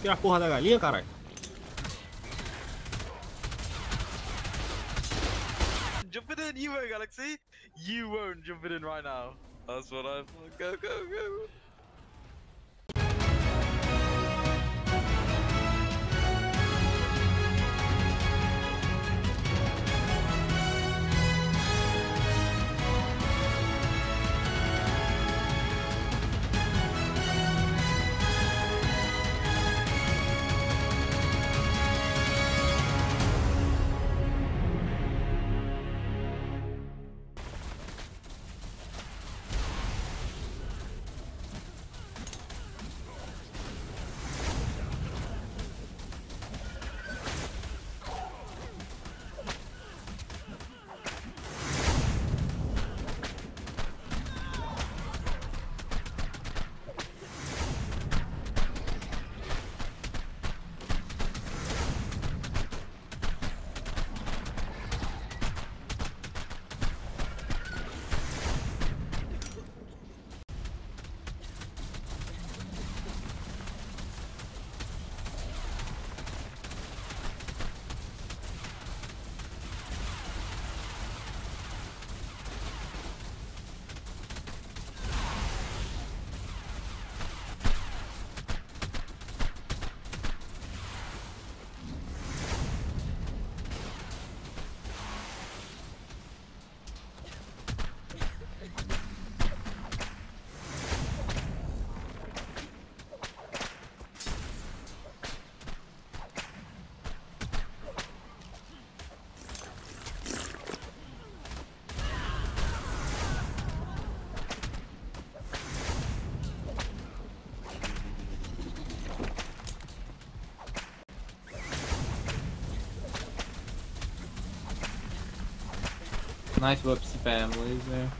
Tira a porra da galinha, caralho. Jumping in, you won't, Galaxy. You won't jump in right now. That's what I. Go, go, go. Nice whoopsie families there.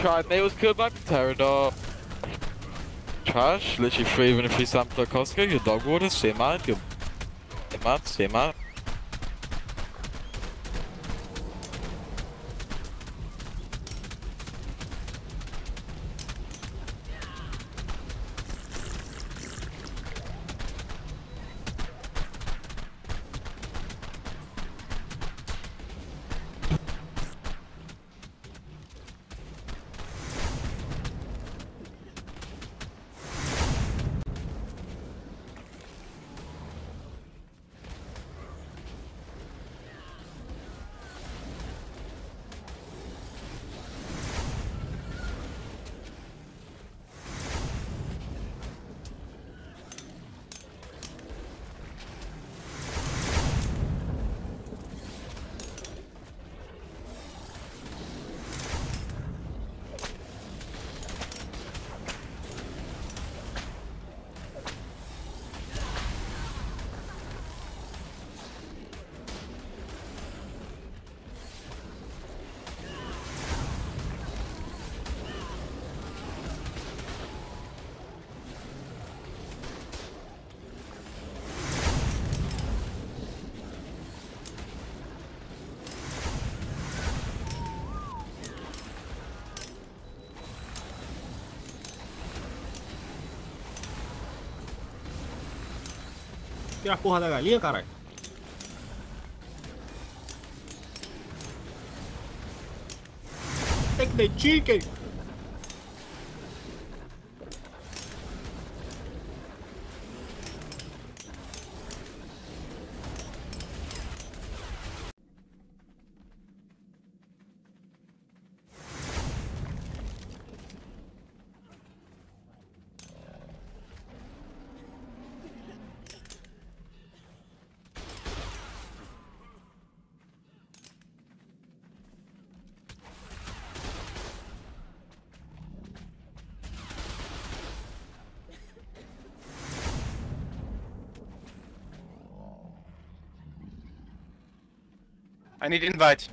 Tried mate was killed by Pterodon. Trash, literally free even if you sample at Costco, your dog water, same out, your same out, same Tira a porra da galinha, caralho. Take the chicken! I need invite.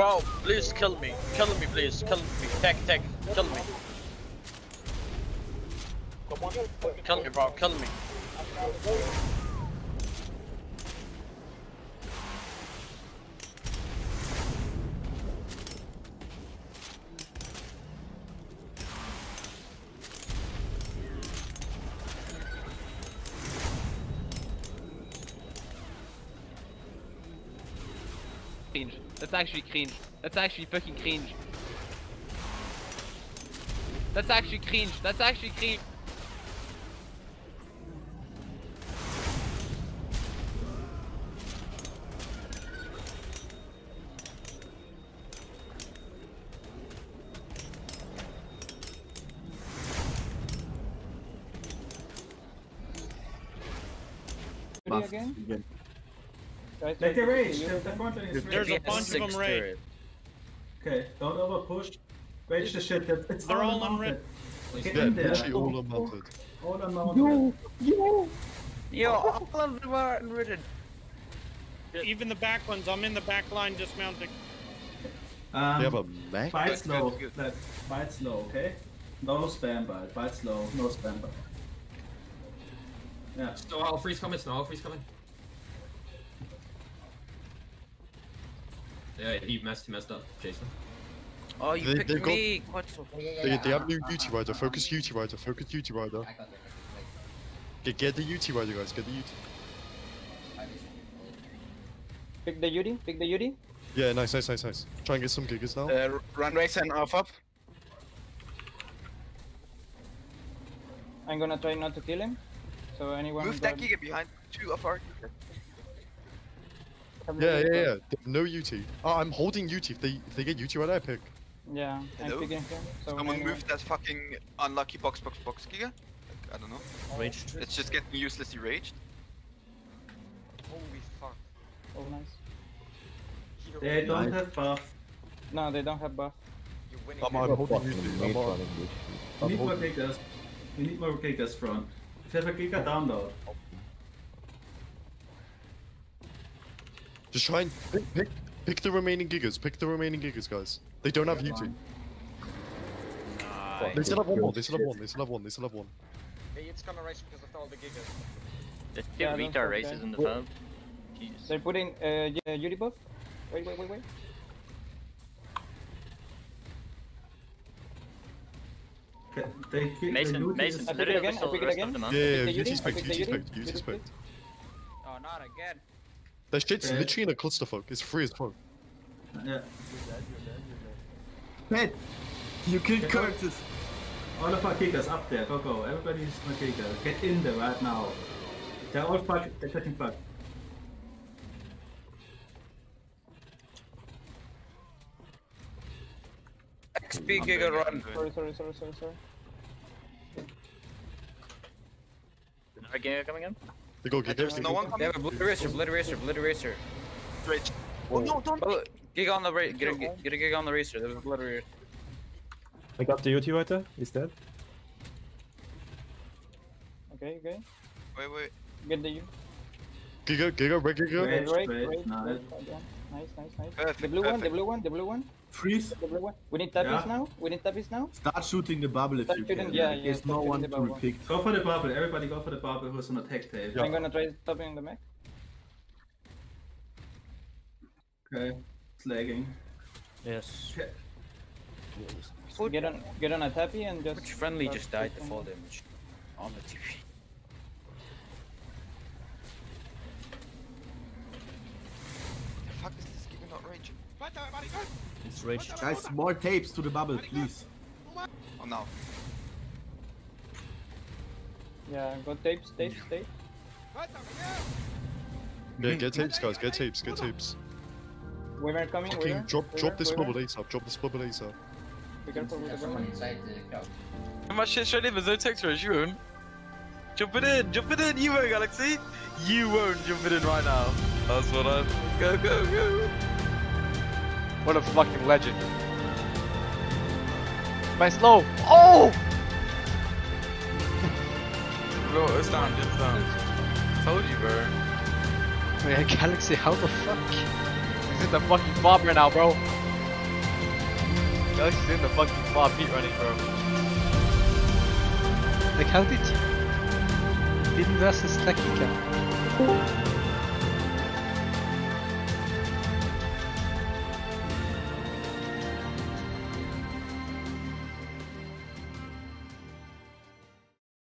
Bro, please kill me. Kill me, please. Kill me. Tag, tag. Kill me. Kill me, bro. Kill me. Cringe. That's actually cringe. That's actually fucking cringe. That's actually cringe. That's actually cringe. Buff. Again? Let the rage, the, the front line is There's rage. a bunch of them right. Okay, don't over push. Rage the shit, that- it's They're all all on unmounted. Get Yeah, in there. literally all unmounted. All unmounted. Yo, all of them are unwritten. Even the back ones, I'm in the back line dismounting. Um, They have a mech? Bite Good, slow, good, good. bite slow, okay? No spam bite, bite slow, no spam bite. Yeah, Snow Owl Freeze coming, Snow Owl Freeze coming. Yeah, he messed, he messed up, Jason. Oh, you They- picked they've got- me. What's up? They, they have new Yuty rider. Focus Yuty rider. Focus Yuty rider. Get, get the Yuty rider, guys. Get the Yuty. Pick the Yuty, pick the Yuty. Yeah, nice, nice, nice, nice. Try and get some giggers now. Uh, runways and off up. I'm gonna try not to kill him. So anyone Move that grab- giga behind two of our. Have Yeah, yeah, yeah. They have No Yuty. Oh, I'm holding Yuty. If they if they get Yuty rider, I pick. Yeah, I'm Hello? picking him. So Someone anyone- move that fucking unlucky box box box giga. Like, I don't know. Raged. It's just getting uselessly raged. Holy fuck. Oh, nice. they don't have buff. No, they don't have buff. I'm, I'm holding Yuty. I'm, on- We need more holding. gigas. We need more gigas front. If you have a giga oh. download. Just try and pick, pick, pick the remaining gigas. Pick the remaining gigas, guys. They don't have Yuty. They still have one more. They still have one. They still have one. They still have one. It's gonna race because of all the gigas. There's two Yeah, retard fuck races that. in the phone. Jesus. They're putting uh, Y- Yuty buff. Wait, wait, wait, wait. They keep Mason, Mason, is- I pick it literally again, I still the it rest again. of them, huh? Yeah, yeah, the yeah. Yuty, Yuty I spec, pick the Yuty spec, Yuty spec. spec. Oh, not again. That shit's Okay. literally in a clusterfuck. It's free as fuck. Yeah. Pet! You killed Okay. Curtis! All of our kickers up there, go go. Everybody is my kicker. Get in there right now. They're all fuck, they're getting fucked. XP giga run. Sorry, sorry, sorry, sorry, sorry. Another game coming in? They go gigas. There's no go- one They coming. have a blood eraser, blood eraser, blood eraser. Rage. Oh no, don't. Oh, gig on the ra- get a, get a gig on the racer. There was a blood rear. I got the Yuty Rider. He's dead. Okay, okay. Wait, wait. Get the U. Giga, Giga, red Giga. Wait. Right, wait, right, nice. Nice, nice, nice. Perfect, The blue one, the blue one, the blue one, Freeze. the. We need tappies Yeah. now. We need tappies now. Start shooting the bubble if Start you shooting, can. yeah, yeah, There's start no one the to bubble. repick. Go for the bubble. Everybody go for the bubble who's on attack tape. I'm gonna try tapping in the mech. Okay. It's lagging. Yes. Okay. Get on, get on a tappy and just. Which friendly just died to shooting. fall damage on the TV? The fuck is this Giga not raging? It's rage. Guys, more tapes to the bubble, please. Oh no. Yeah, go tapes, tapes, tapes. Yeah, get tapes, guys. Get tapes. Get tapes. Women coming. Fucking women, drop, drop this women. bubble ASAP. Drop this bubble ASAP. Be careful with the women. My shit straight in, there's no text for us, you won't. Jump it in, jump it in, you won't, Galaxy. You won't jump it in right now. That's what I. Go, go, go. What a fucking legend. My slow. Oh! Bro, it's down, it's down. Told you, bro. Man, Galaxy, how the fuck? He's in the fucking bob right now, bro. Galaxy's in the fucking bob beat running, bro. Like how did you... Didn't versus Takika?